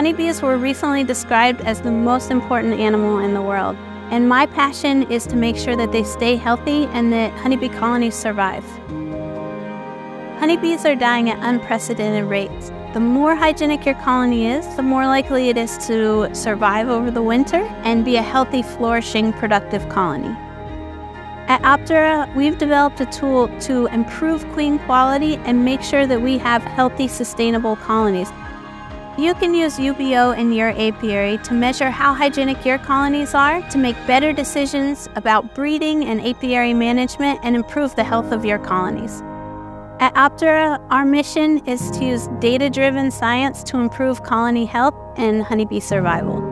Honeybees were recently described as the most important animal in the world. And my passion is to make sure that they stay healthy and that honeybee colonies survive. Honeybees are dying at unprecedented rates. The more hygienic your colony is, the more likely it is to survive over the winter and be a healthy, flourishing, productive colony. At Optera, we've developed a tool to improve queen quality and make sure that we have healthy, sustainable colonies. You can use UBO in your apiary to measure how hygienic your colonies are, to make better decisions about breeding and apiary management, and improve the health of your colonies. At Optera, our mission is to use data driven science to improve colony health and honeybee survival.